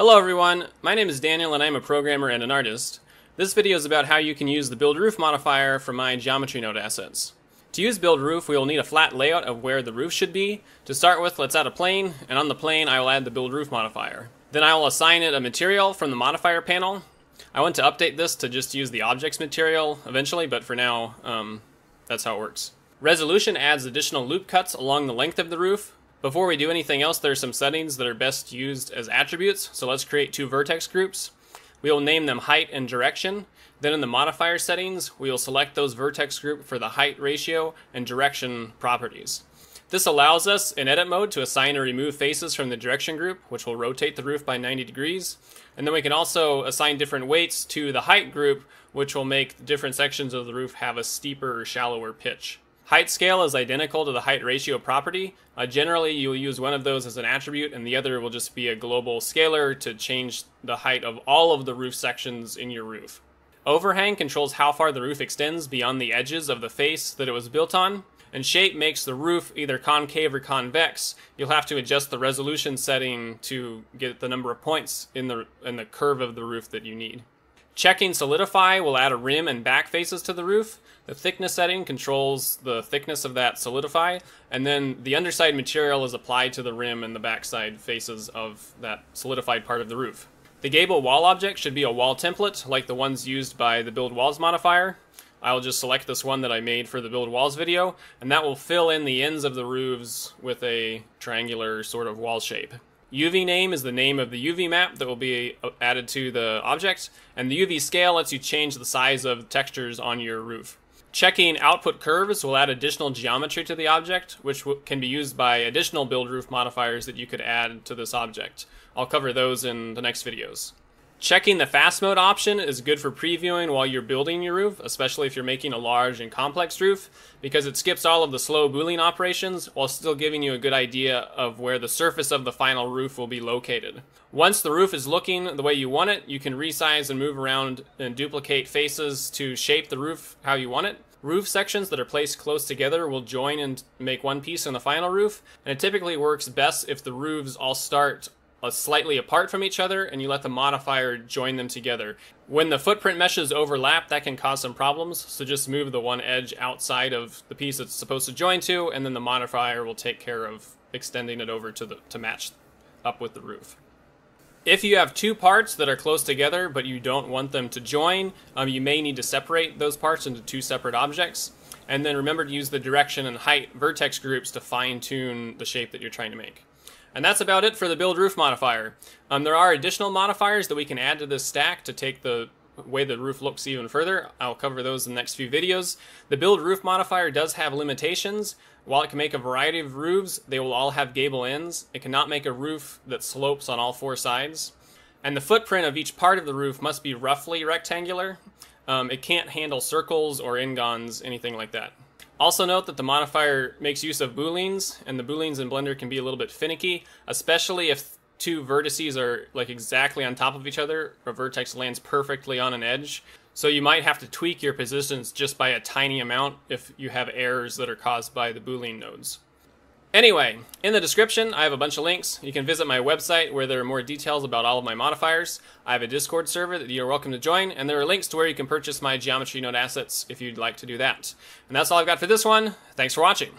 Hello everyone, my name is Daniel and I'm a programmer and an artist. This video is about how you can use the build roof modifier for my geometry node assets. To use build roof, we will need a flat layout of where the roof should be. To start with, let's add a plane, and on the plane I will add the build roof modifier. Then I will assign it a material from the modifier panel. I want to update this to just use the objects material eventually, but for now, um, that's how it works. Resolution adds additional loop cuts along the length of the roof, before we do anything else, there are some settings that are best used as attributes, so let's create two vertex groups. We will name them height and direction. Then in the modifier settings, we will select those vertex group for the height ratio and direction properties. This allows us in edit mode to assign or remove faces from the direction group, which will rotate the roof by 90 degrees. And then we can also assign different weights to the height group, which will make different sections of the roof have a steeper or shallower pitch. Height scale is identical to the height ratio property. Uh, generally, you'll use one of those as an attribute, and the other will just be a global scalar to change the height of all of the roof sections in your roof. Overhang controls how far the roof extends beyond the edges of the face that it was built on, and shape makes the roof either concave or convex. You'll have to adjust the resolution setting to get the number of points in the in the curve of the roof that you need. Checking solidify will add a rim and back faces to the roof. The thickness setting controls the thickness of that solidify, and then the underside material is applied to the rim and the backside faces of that solidified part of the roof. The gable wall object should be a wall template, like the ones used by the build walls modifier. I'll just select this one that I made for the build walls video, and that will fill in the ends of the roofs with a triangular sort of wall shape. UV name is the name of the UV map that will be uh, added to the object, and the UV scale lets you change the size of textures on your roof. Checking output curves will add additional geometry to the object, which can be used by additional build roof modifiers that you could add to this object. I'll cover those in the next videos. Checking the fast mode option is good for previewing while you're building your roof, especially if you're making a large and complex roof, because it skips all of the slow boolean operations while still giving you a good idea of where the surface of the final roof will be located. Once the roof is looking the way you want it, you can resize and move around and duplicate faces to shape the roof how you want it. Roof sections that are placed close together will join and make one piece in the final roof, and it typically works best if the roofs all start slightly apart from each other and you let the modifier join them together. When the footprint meshes overlap, that can cause some problems, so just move the one edge outside of the piece it's supposed to join to, and then the modifier will take care of extending it over to, the, to match up with the roof. If you have two parts that are close together but you don't want them to join, um, you may need to separate those parts into two separate objects. And then remember to use the direction and height vertex groups to fine tune the shape that you're trying to make. And that's about it for the build roof modifier. Um, there are additional modifiers that we can add to this stack to take the way the roof looks even further. I'll cover those in the next few videos. The build roof modifier does have limitations. While it can make a variety of roofs, they will all have gable ends. It cannot make a roof that slopes on all four sides. And the footprint of each part of the roof must be roughly rectangular. Um, it can't handle circles or n-gons, anything like that. Also note that the modifier makes use of booleans, and the booleans in Blender can be a little bit finicky, especially if two vertices are like exactly on top of each other, a vertex lands perfectly on an edge. So you might have to tweak your positions just by a tiny amount if you have errors that are caused by the boolean nodes. Anyway, in the description, I have a bunch of links. You can visit my website where there are more details about all of my modifiers. I have a Discord server that you're welcome to join, and there are links to where you can purchase my geometry node assets if you'd like to do that. And that's all I've got for this one. Thanks for watching.